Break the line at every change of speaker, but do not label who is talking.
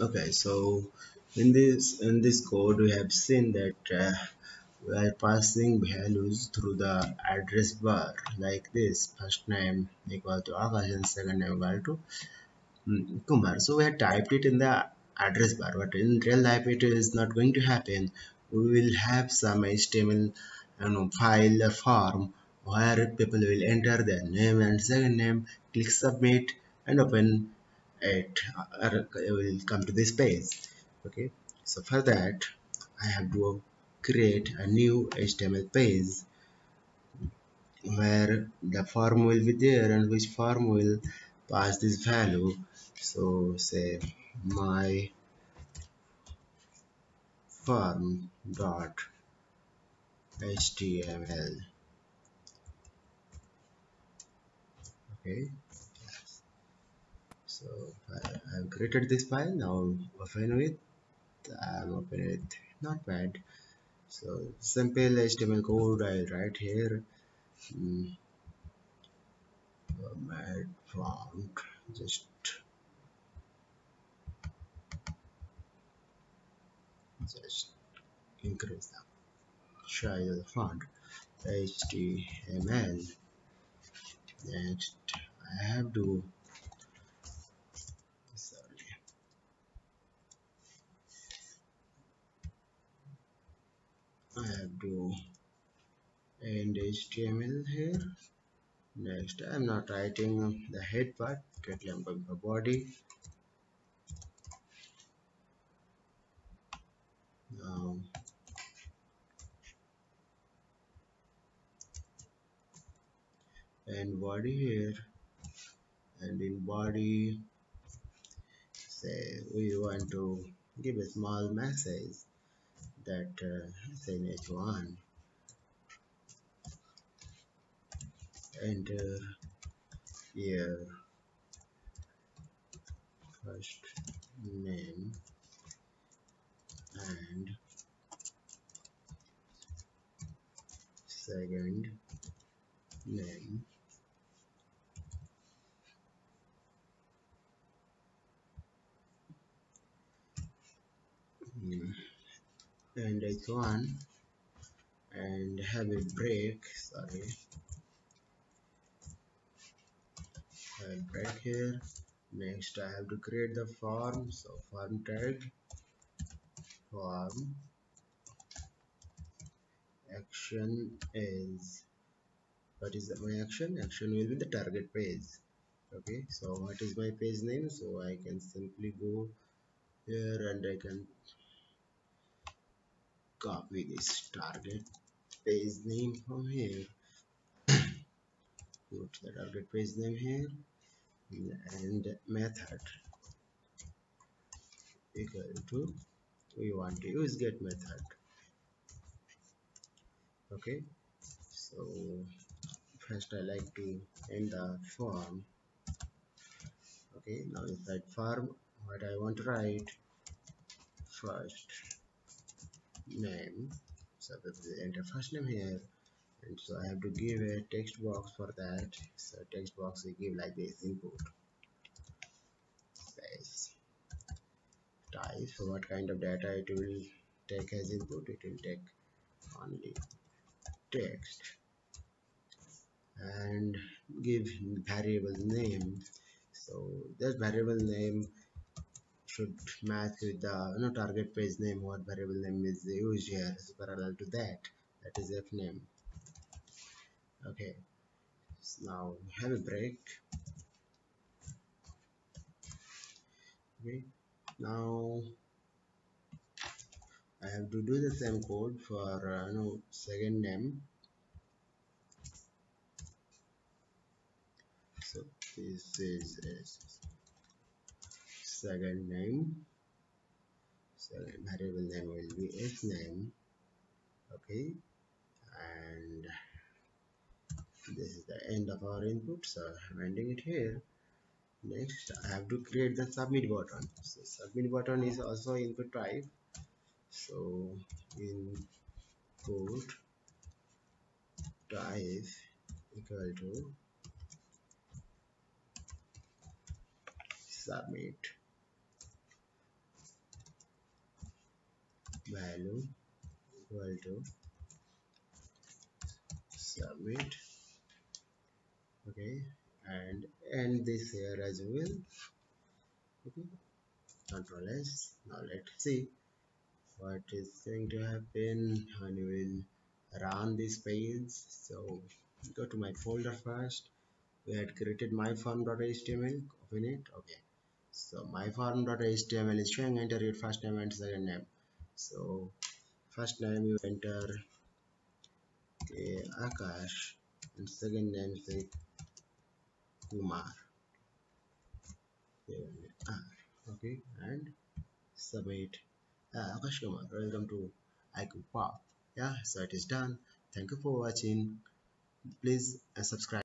okay so in this in this code we have seen that uh, we are passing values through the address bar like this. First name equal to Akash and second name equal to um, Kumar. So we have typed it in the address bar but in real life it is not going to happen. We will have some HTML you know, file form where people will enter their name and second name click submit and open it uh, will come to this page. Okay? So for that I have to create a new HTML page where the form will be there and which form will pass this value. So say my form dot html okay so I have created this file. Now open with I'm open it. Notepad. So simple HTML code I'll write here. Mm, font just just increase the size of the font. HTML next I have to I have to end HTML here. Next I'm not writing the head part. Directly I'm going body. Now and body here. And in body say we want to give a small message that uh, say h1 enter here first name and second name hmm it's one and have a break sorry. Have a break here. Next I have to create the form. So form tag. Form. Action is what is my action? Action will be the target page. Okay so what is my page name? So I can simply go here and I can copy this target. Page name from here. Put the target page name here. And method. Equal to we want to use get method. Okay. So first I like to end the form. Okay. Now inside form what I want to write first name so we enter first name here and so I have to give a text box for that. So text box we give like this input space. Type so what kind of data it will take as input. It will take only text. And give variable name. So this variable name should match with the you know, target page name what variable name is used here. Is parallel to that. That is f name. Okay. So now have a break. Okay. Now I have to do the same code for uh, you know second name. So this is second name second variable name will be s name okay. And this is the end of our input. So I'm ending it here. Next I have to create the submit button. So submit button is also input type. So input type equal to submit value equal to submit. Okay and end this here as well. Okay control s. Now let's see what is going to happen. When you will run this page. So go to my folder first. We had created my form.html open it. Okay. So my form.html is showing enter your first name and second name so first name you enter okay, Akash and second name say Kumar. Okay? And submit. Uh, Akash Kumar welcome to IQ yeah so it is done. Thank you for watching. Please uh, subscribe